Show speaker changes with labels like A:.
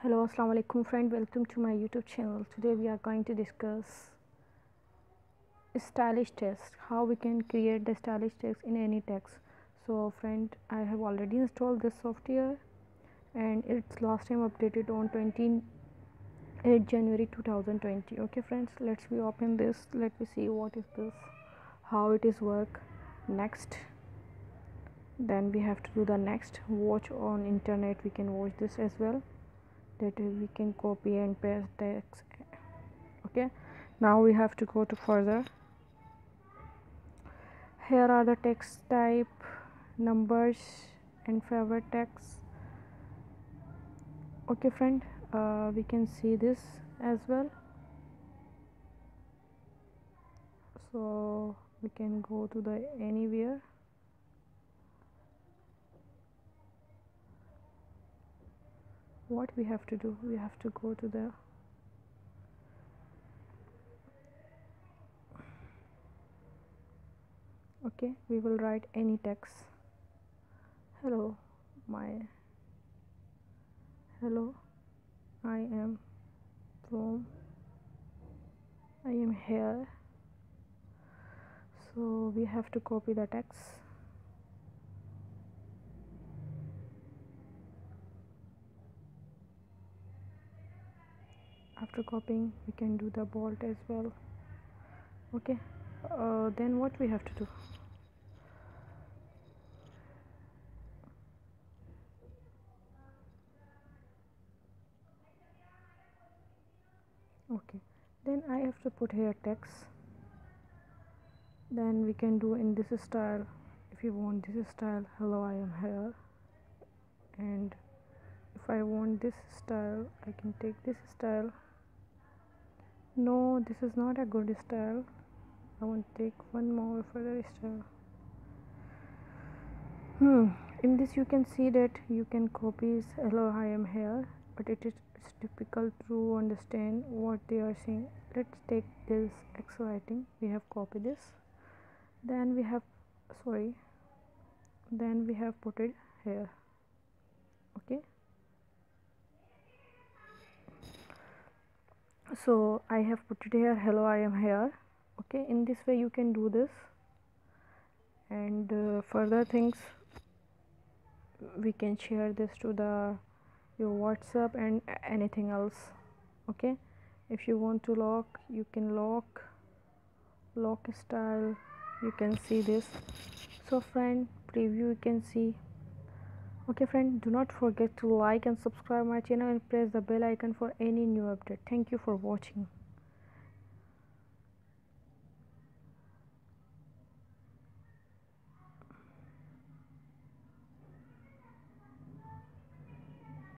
A: hello assalamu alaikum friend. Welcome to my youtube channel. Today we are going to discuss stylish text how we can create the stylish text in any text. So friend i have already installed this software and it's last time updated on 28 january 2020 okay friends let's we open this. Let me see what is this how it is work. Next. Then we have to do the next. Watch on internet. We can watch this as well that we can copy and paste text okay? Now we have to go to further. Here are the text type numbers and favorite text. Okay friend uh, we can see this as well. So we can go to the anywhere what we have to do. We have to go to the okay we will write any text. Hello my hello I am from I am here. So we have to copy the text after copying we can do the bolt as well. Okay uh, then what we have to do? Okay then I have to put here text. Then we can do in this style. If you want this style hello I am here. And if I want this style I can take this style no this is not a good style. I want to take one more further style hmm in this you can see that you can copy hello I am here but it is difficult to understand what they are saying. Let's take this exciting we have copied this. Then we have sorry. Then we have put it here okay so I have put it here hello I am here. Okay in this way you can do this. And uh, further things we can share this to the your whatsapp and anything else. Okay if you want to lock you can lock. Lock style you can see this. So friend preview you can see okay friend do not forget to like and subscribe my channel and press the bell icon for any new update. Thank you for watching